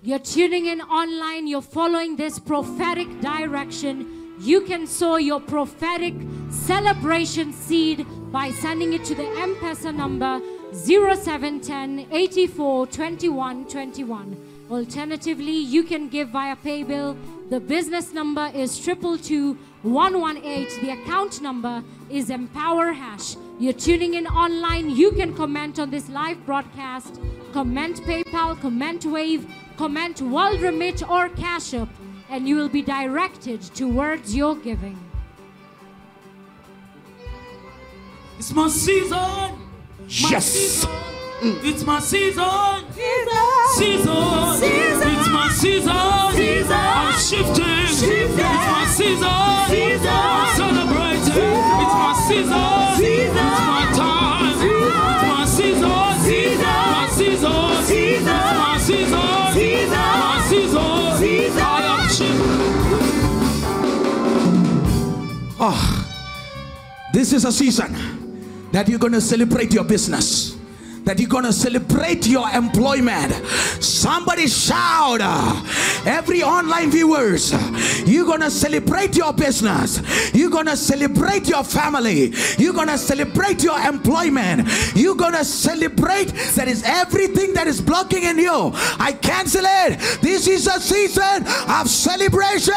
You're tuning in online, you're following this prophetic direction. You can sow your prophetic celebration seed by sending it to the M Pesa number 0710 84 21 21. Alternatively, you can give via PayBill. The business number is 222 118. The account number is Empower Hash. You're tuning in online. You can comment on this live broadcast. Comment PayPal, comment Wave, comment World Remit or Cash App, and you will be directed towards your giving. It's my season. My Yes. season. It's my season. Season. season. It's my season. I'm shifting. It's my season. I'm celebrating. It's my season. It's my time. It's my season. My season. It's my season. My season. I am shifting. Ah. This is a season that you're going to celebrate your business. That you're gonna celebrate your employment. Somebody shout, every online viewers, you're gonna celebrate your business. You're gonna celebrate your family. You're gonna celebrate your employment. You're gonna celebrate that is everything that is blocking in you. I cancel it. This is a season of celebration.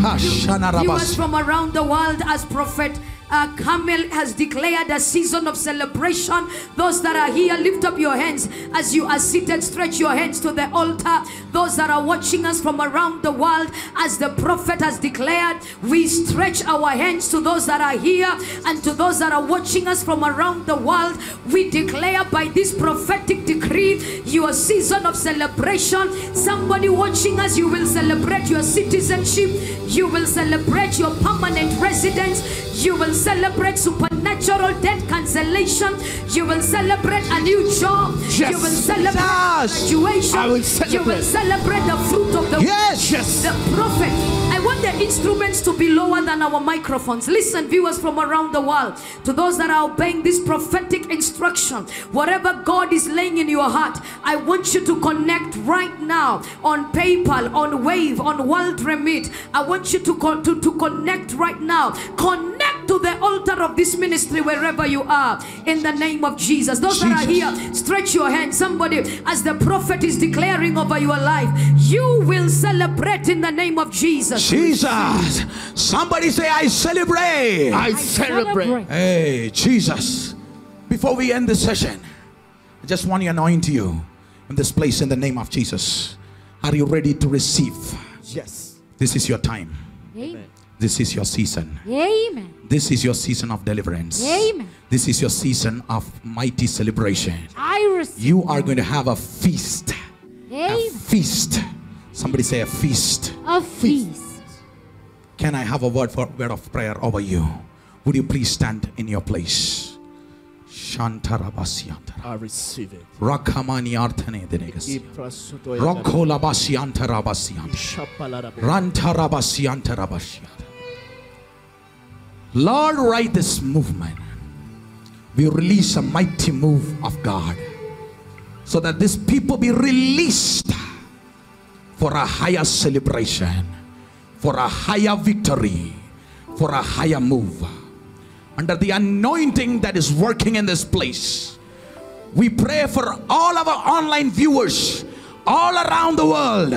Hashana Viewers Rabas. from around the world, as Prophet uh, Carmel has declared a season of celebration. Those that are here, lift up your hands as you are seated. Stretch your hands to the altar. Those that are watching us from around the world, as the prophet has declared, we stretch our hands to those that are here and to those that are watching us from around the world. We declare by this prophetic decree your season of celebration. Somebody watching us, you will celebrate your citizenship, you will celebrate your permanent residence, you will celebrate supernatural debt cancellation, you will celebrate a new job, Yes. you will celebrate Yes. graduation, I will you will celebrate. celebrate the fruit of the Yes. Yes. the prophet. I want the instruments to be lower than our microphones. Listen, viewers from around the world, to those that are obeying this prophetic instruction, whatever God is laying in your heart, I want you to connect right now on PayPal, on Wave, on World Remit. I want you to, to, to connect right now. Connect to the altar of this ministry wherever you are in the name of Jesus. Those that are here, stretch your hand. Somebody, as the prophet is declaring over your life, you will celebrate in the name of Jesus. Jesus. Somebody say, I celebrate. I celebrate. Hey, Jesus. Before we end this session, I just want to anoint you in this place in the name of Jesus. Are you ready to receive? Yes. This is your time. Amen. This is your season. Amen. This is your season of deliverance. Amen. This is your season of mighty celebration. I receive. You are going to have a feast. A feast. Somebody say a feast. A feast. Can I have a word for word of prayer over you? Would you please stand in your place? Shantarabasiantara. I receive it. Rakamani artane denegas. Iprasuto Rokolabasiantarabasiant. Shapalarabe. Rantarabasiantarabasiant. Lord, right this movement. We release a mighty move of God so that this people be released for a higher celebration, for a higher victory, for a higher move. Under the anointing that is working in this place, we pray for all of our online viewers all around the world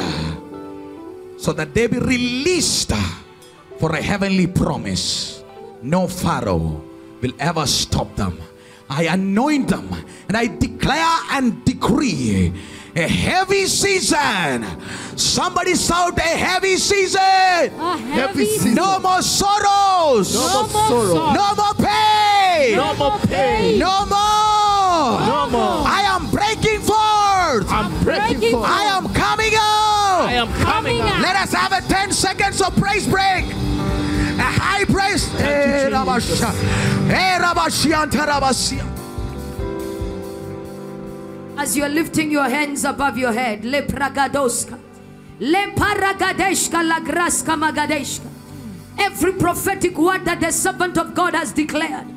so that they be released for a heavenly promise. No Pharaoh will ever stop them. I anoint them and I declare and decree a heavy season. Somebody shout a heavy season. A heavy season. No more sorrows. No more more sorrow. sorrow. No more pain. No more pain. No more. No more. I am breaking forth. I'm breaking breaking forth. I am coming out. I am coming Coming out. out. Let us have a 10 seconds of praise break. As you're lifting your hands above your head, le pragadoska, le paragadeshka la graska magadeshka. Every prophetic word that the servant of God has declared,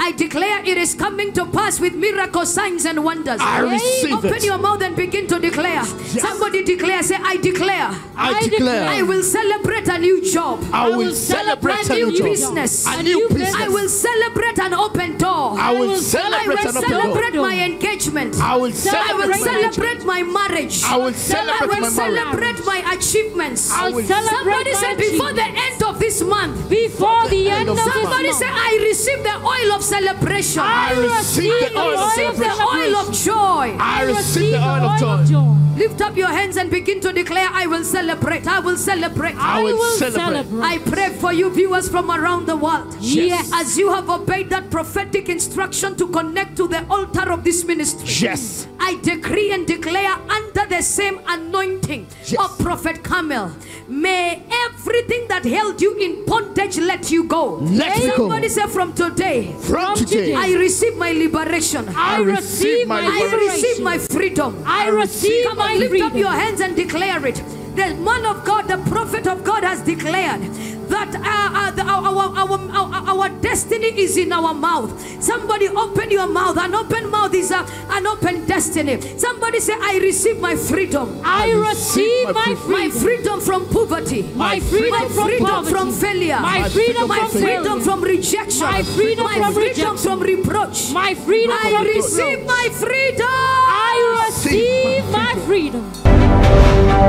I declare it is coming to pass with miracle signs and wonders. I receive Open it. your mouth and begin to declare. Somebody declare, say, I declare. I I declare. I will celebrate a new job. I will celebrate a new job. business. A new business. I will celebrate an open door. I will will I celebrate will an open door. celebrate my engagement. I will celebrate, I will celebrate. celebrate my marriage. I will I celebrate will my marriage. celebrate my achievements. I'll will celebrate Somebody my said before the end of this month. before the end of of this Somebody say, I receive the oil of celebration. I receive the receive oil of the oil of joy. I receive receive the oil of oil joy. Lift up your hands and begin to declare, I will celebrate. I will celebrate. I will will celebrate. celebrate. I pray for you, viewers from around the world. Yes. As you have obeyed that prophetic instruction to connect to the altar of this ministry. Yes. I decree and declare under the same anointing Yes. of Prophet Carmel. May everything that held you in bondage let you go. Let me go. Somebody say from today. From today, I receive my liberation. I receive my I receive my freedom. I receive Come on, my lift up your hands and declare it. The man of God, the prophet of God, has declared that our, our, our, our, destiny is in our mouth. Somebody open your mouth. An open mouth is a, an open destiny. Somebody say, I receive my freedom. I, receive, my, freedom. my freedom. from poverty. My freedom, my freedom, from, from, failure. My freedom, my from, freedom from rejection. My freedom, my from, rejection. from reproach. My freedom I from receive reproach. my freedom. I receive my freedom. My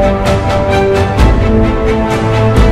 freedom.